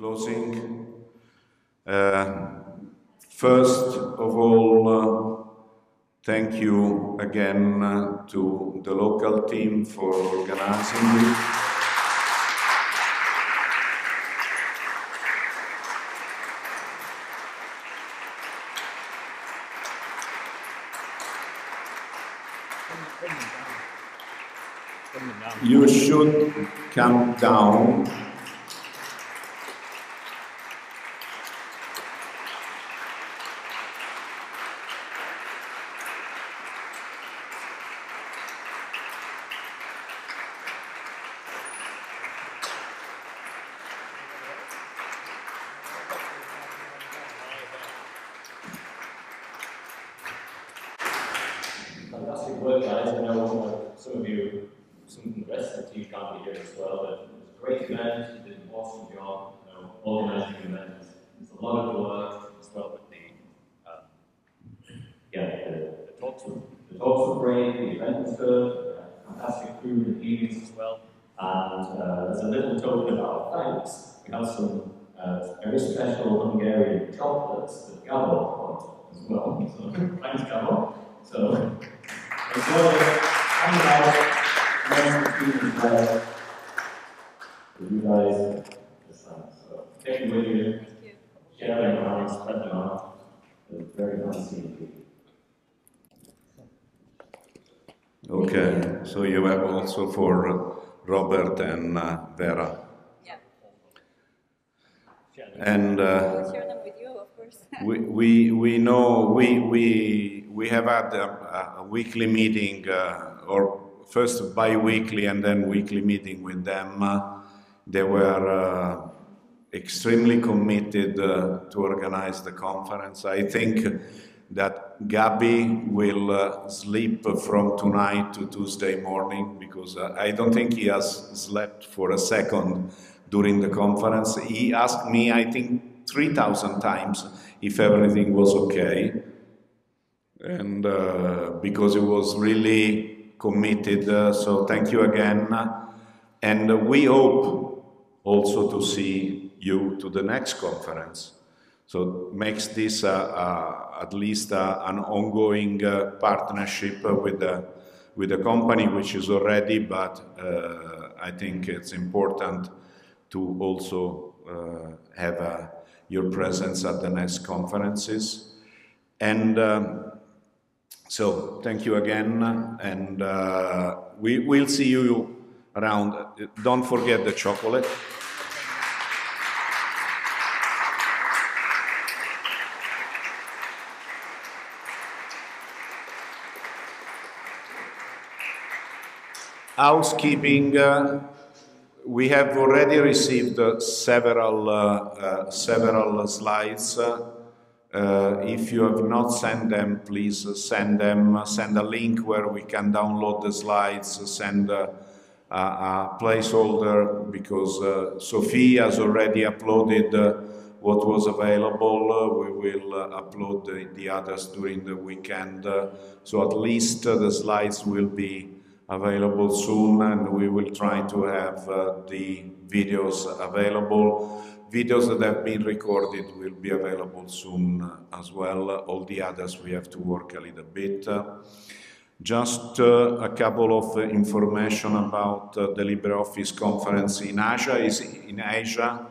closing. Uh, first of all, uh, thank you again uh, to the local team for organizing it. You should come down. Fantastic work, guys. I know uh, some of you, some of the rest of the team can't be here as well, but it was a great event. You did an awesome job, you know, organizing the event. It's a lot of work as well with the, uh, yeah, the, the talks were, the talks were great, the event was good, fantastic food and evenings as well. And uh, there's a little token of our thanks. We have some uh, very special Hungarian chocolates that Gabo brought as well. So thanks, Gabo. So enjoy hanging out, learn the food as well. With you guys this time. So take them you, share them around, spread them out. It's very nice seeing you. Okay, so you have also for uh, Robert and uh, Vera. Yeah. And uh, We'll share them with you, of course. we, we, we know we, we, we have had a, a weekly meeting, uh, or first bi-weekly and then weekly meeting with them. They were uh, extremely committed uh, to organize the conference. I think that Gabi will uh, sleep from tonight to Tuesday morning because uh, I don't think he has slept for a second during the conference. He asked me, I think, 3,000 times if everything was okay. And uh, because he was really committed, uh, so thank you again. And we hope also to see you to the next conference. So makes this uh, uh, at least uh, an ongoing partnership with the with the company, which is already. But I think it's important to also have your presence at the next conferences. And um, so thank you again, and uh, we will see you around. Don't forget the chocolate. Housekeeping, uh, we have already received uh, several, uh, uh, several slides. Uh, uh, if you have not sent them, please send them. Send a link where we can download the slides. Send a, a, placeholder because uh, Sophie has already uploaded uh, what was available. Uh, we will upload the, the others during the weekend. So at least the slides will be available soon and we will try to have the videos available. Videos that have been recorded will be available soon as well. All the others we have to work a little bit. Just uh, a couple of uh, information about uh, the LibreOffice conference in Asia. Is in Asia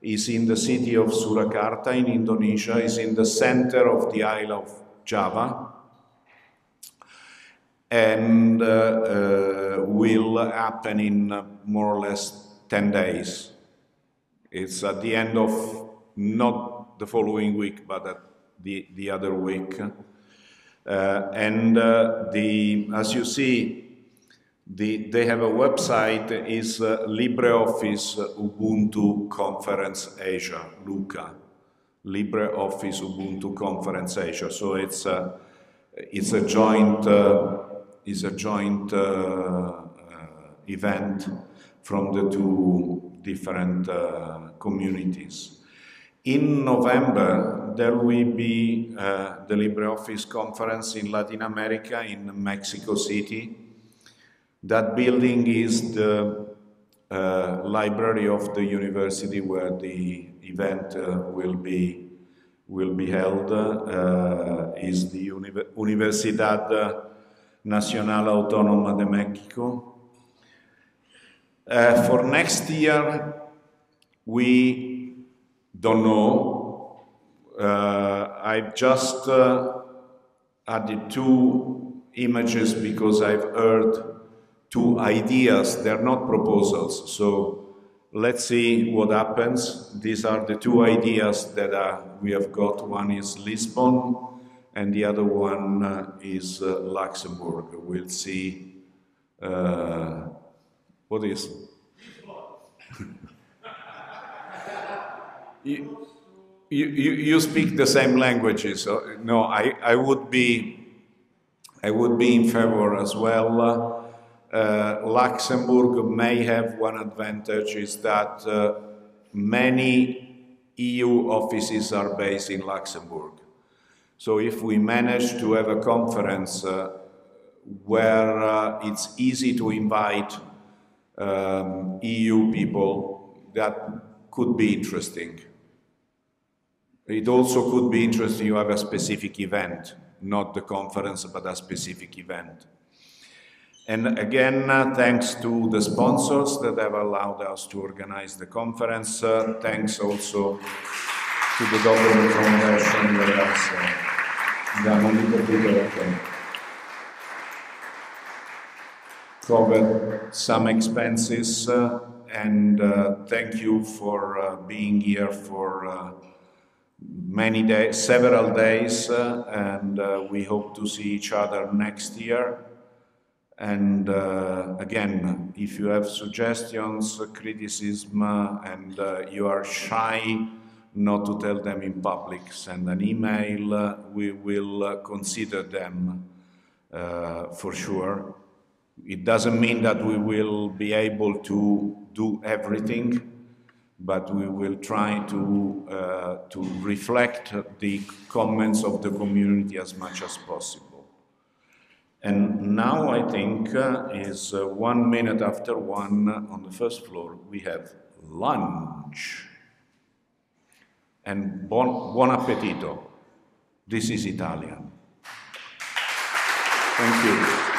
is in the city of Surakarta in Indonesia. Is in the center of the Isle of Java and uh, uh, will happen in uh, more or less 10 days. It's at the end of not the following week, but at the, the other week. Uh, and uh, the, as you see, the, they have a website, is uh, LibreOffice Ubuntu Conference Asia, Luca. LibreOffice Ubuntu Conference Asia. So it's a, it's a joint uh, is a joint uh, uh, event from the two different communities. In November, there will be uh, the LibreOffice conference in Latin America in Mexico City. That building is the uh, library of the university where the event uh, will be will be held uh, is the Universidad Nacional Autónoma de México. Uh, for next year, we don't know. Uh, I've just uh, added two images because I've heard two ideas. They're not proposals. So let's see what happens. These are the two ideas that uh, we have got. One is Lisbon, and the other one uh, is uh, Luxembourg. We'll see. Uh, what is? you, you, you speak the same languages. So, no, I, I would be I would be in favor as well uh, Luxembourg may have one advantage is that uh, many EU offices are based in Luxembourg. So if we manage to have a conference uh, where uh, it's easy to invite um, EU people, that could be interesting. It also could be interesting you have a specific event, not the conference, but a specific event. And again, uh, thanks to the sponsors that have allowed us to organize the conference. Uh, thanks also to the Document Foundation that has uh, done a little bit of uh, covered some expenses. Uh, and uh, thank you for being here for many days, several days, and we hope to see each other next year. And uh, again, if you have suggestions, criticism, uh, and uh, you are shy not to tell them in public, send an email. Uh, we will uh, consider them uh, for sure. It doesn't mean that we will be able to do everything, but we will try to, to reflect the comments of the community as much as possible. And now I think uh, is uh, one minute after one on the first floor, we have lunch. And buon, buon appetito. This is Italian. Thank you.